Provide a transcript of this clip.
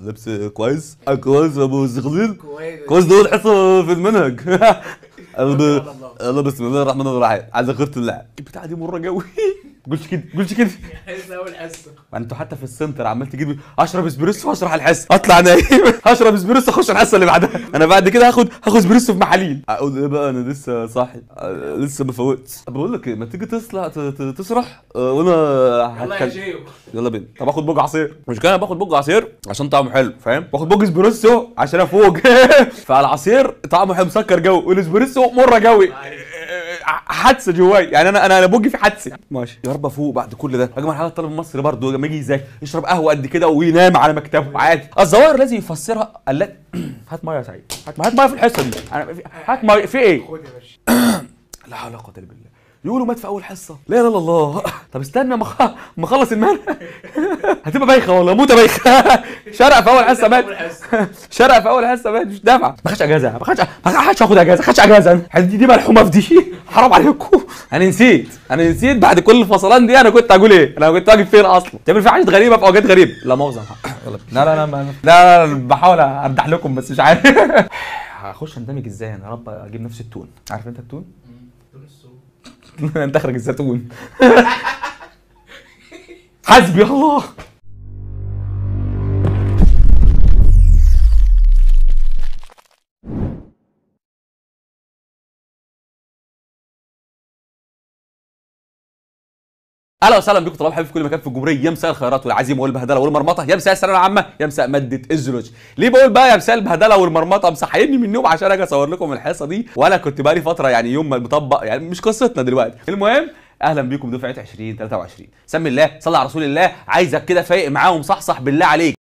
لبس كويس. آه، كويس أبو الزغليل كويس. دول حصه في المنهج. الله. بسم الله الرحمن الرحيم. عايز اغيرت اللعب البتاعه دي مرة قوي. قلت كده قلت كده. حاسس أول حصة. أنتوا حتى في السنتر عمال تجيب أشرب إسبريسو وأشرح الحصة. أطلع نايم. أشرب إسبريسو أخش الحصة اللي بعدها. أنا بعد كده هاخد هاخد إسبريسو في محاليل أقول إيه بقى؟ أنا لسه صاحي. آه، لسه ما فوقتش بقول لك إيه ما تيجي تصلع ت- ت- تسرح آه، وأنا هتكلم. يلا بينا. طب آخد بوج عصير. مش كده؟ باخد بوج عصير؟ عشان طعمه حلو فاهم؟ باخد بوج اسبريسو عشان أفوق. فالعصير طعمه حلو مسكر جو والاسبريسو مرة قوي. حادثة جواي. يعني أنا أنا أنا بوجي في حادثة. ماشي. يا رب أفوق بعد كل ده. يا جماعة الحاجة الطالب المصري برضه لما يجي يذاكر يشرب قهوة قد كده وينام على مكتبه عادي. الظواهر لازم يفسرها قال لا هات مية يا سعيد. هات مية في الحصة دي. أنا في- هات مية. في إيه؟ خد يا باشا. لا حول ولا قوة إلا بالله. يقولوا مات في أول حصة. لا لا لا الله. طب استنى ما ما اخلص المنهج. هتبقى بايخة والله موتة بايخة. شرق في أول حصة مات. شرق في أول حصة مات مش دافع. ما خدش أجازة ما خدش ما خدش آخد أجازة ما خدش أجازة. أنا. دي دي ملحومه في دي. حرام عليكم. أنا نسيت أنا نسيت. بعد كل الفصلان دي أنا كنت أقول إيه؟ أنا كنت واقف فين أصلا؟ تعمل في حاجات غريبة في أوقات غريبه لا مؤاخذه يلا. لا لا لا ما- لا لا بحاول اردح لكم بس مش عارف. هخش أندمج إزاي؟ أنا يا رب أجيب نفس التون. عارف أنت التون. انت اخرج الزيتون. حسبي الله. أهلا وسهلا بكم طلاب حبيبي في كل مكان في الجمهوريه يا مساء الخيرات والعزيمه والبهدلة والمرمطة. يا مساء الثانويه العامة يا مساء ماده الزولوجي ليه بقول بقى يا مساء البهدلة والمرمطة؟ مصحيني من النوم عشان أجي أصور لكم الحصة دي. وأنا كنت بقالي فترة يعني يوم ما مطبق يعني مش قصتنا دلوقتي. المهم أهلا بيكم دفعة 2023 سمي الله صلى على رسول الله. عايزك كده فايق معاهم صحصح بالله عليك.